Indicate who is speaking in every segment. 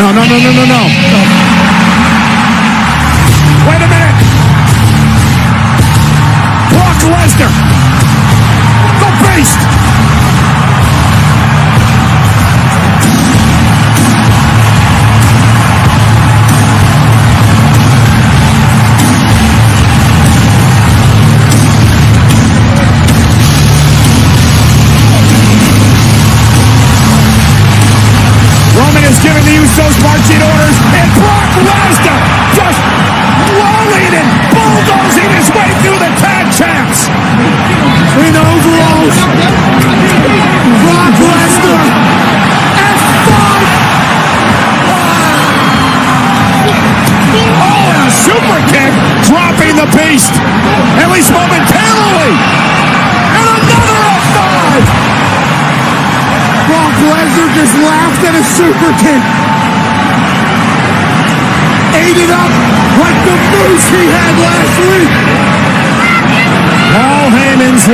Speaker 1: no, no, no, no. No, no. Wait a minute. Brock Lesnar. The Beast. Super kick, dropping the beast, at least momentarily. And another F5. Brock Lesnar just laughed at a super kick. Ate it up like the moose he had last week.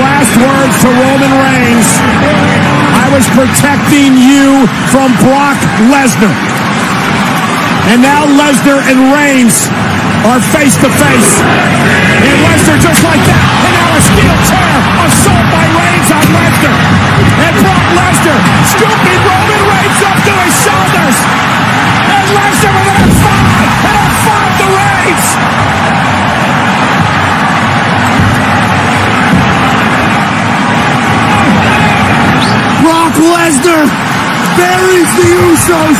Speaker 1: Last words to Roman Reigns. I was protecting you from Brock Lesnar. And now Lesnar and Reigns are face to face. And Lesnar just like that. And now a steel chair. Lesnar buries the Usos,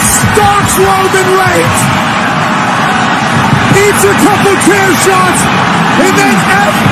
Speaker 1: stalks Roman Reigns, eats a couple chair shots, and then F